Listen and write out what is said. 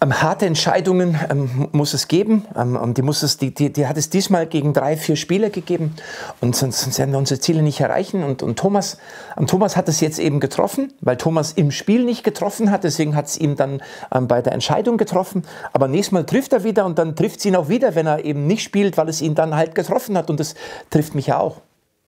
Ähm, harte Entscheidungen ähm, muss es geben. Ähm, die, muss es, die, die, die, hat es diesmal gegen drei, vier Spieler gegeben. Und sonst, sonst werden wir unsere Ziele nicht erreichen. Und, und Thomas, ähm, Thomas hat es jetzt eben getroffen, weil Thomas im Spiel nicht getroffen hat. Deswegen hat es ihm dann ähm, bei der Entscheidung getroffen. Aber nächstes Mal trifft er wieder und dann trifft es ihn auch wieder, wenn er eben nicht spielt, weil es ihn dann halt getroffen hat. Und das trifft mich ja auch.